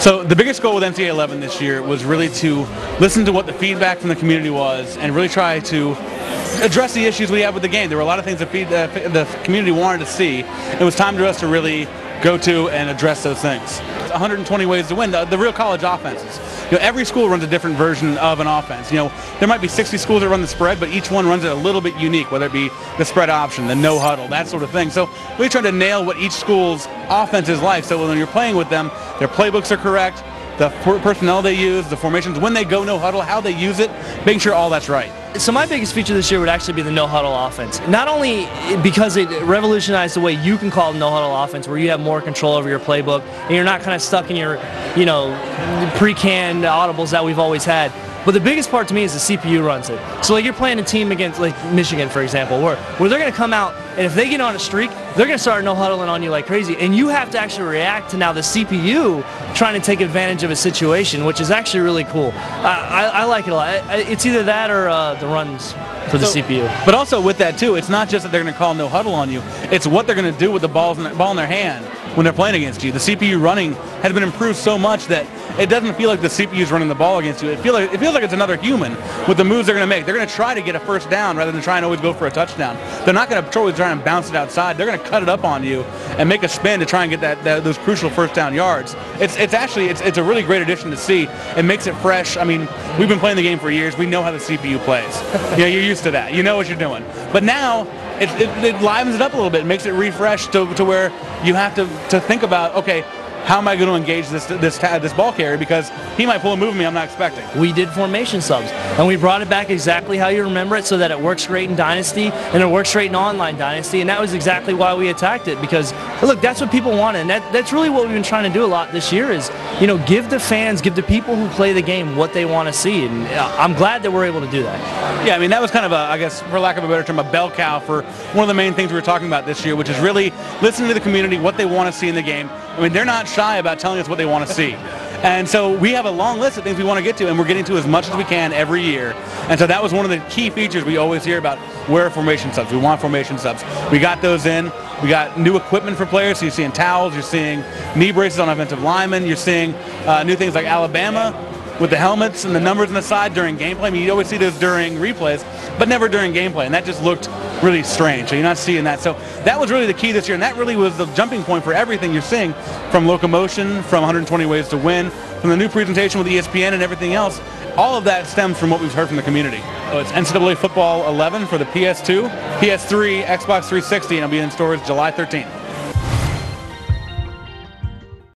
So the biggest goal with NCAA 11 this year was really to listen to what the feedback from the community was and really try to address the issues we have with the game. There were a lot of things that uh, the community wanted to see. It was time for us to really go to and address those things. 120 ways to win. The, the, real college offenses. You know, every school runs a different version of an offense. You know, there might be 60 schools that run the spread, but each one runs it a little bit unique, whether it be the spread option, the no huddle, that sort of thing. So we're trying to nail what each school's offense is like. So when you're playing with them, their playbooks are correct, the personnel they use, the formations, when they go no huddle, how they use it, making sure all that's right. So my biggest feature this year would actually be the no huddle offense. Not only because it revolutionized the way you can call no huddle offense, where you have more control over your playbook and you're not kind of stuck in your, you know, pre-canned audibles that we've always had. But the biggest part to me is the CPU runs it. So like you're playing a team against like Michigan, for example, where, where they're going to come out and if they get on a streak, they're going to start no huddling on you like crazy. And you have to actually react to now the CPU trying to take advantage of a situation, which is actually really cool. I, I, I like it a lot. It's either that or uh, the runs for the so, CPU. But also with that too, it's not just that they're going to call no huddle on you. It's what they're going to do with the balls in the, ball in their hand when they're playing against you. The CPU running has been improved so much that it doesn't feel like the CPU is running the ball against you. It feels like it feels like it's another human with the moves they're going to make. They're going to try to get a first down rather than try and always go for a touchdown. They're not going to always try and bounce it outside. They're going to cut it up on you and make a spin to try and get that, that those crucial first down yards. It's it's actually it's, it's a really great addition to see. It makes it fresh. I mean, we've been playing the game for years. We know how the CPU plays. know, you're used to that. You know what you're doing. But now it, it, it livens it up a little bit, makes it refresh to, to where you have to, to think about, okay, how am I going to engage this this this ball carrier because he might pull a move on me I'm not expecting. We did formation subs and we brought it back exactly how you remember it so that it works great in Dynasty and it works great in online Dynasty and that was exactly why we attacked it because look that's what people wanted and that, that's really what we've been trying to do a lot this year is you know give the fans give the people who play the game what they want to see and uh, I'm glad that we're able to do that. Yeah I mean that was kind of a I guess for lack of a better term a bell cow for one of the main things we were talking about this year which is really listening to the community what they want to see in the game. I mean they're not shy about telling us what they want to see. And so we have a long list of things we want to get to, and we're getting to as much as we can every year. And so that was one of the key features we always hear about where formation subs. We want formation subs. We got those in. We got new equipment for players. So you're seeing towels, you're seeing knee braces on offensive linemen, you're seeing uh, new things like Alabama with the helmets and the numbers on the side during gameplay. I mean, you always see those during replays, but never during gameplay, and that just looked really strange. So you're not seeing that. So that was really the key this year, and that really was the jumping point for everything you're seeing from locomotion, from 120 ways to win, from the new presentation with ESPN and everything else. All of that stems from what we've heard from the community. So it's NCAA Football 11 for the PS2, PS3, Xbox 360, and it'll be in stores July 13th.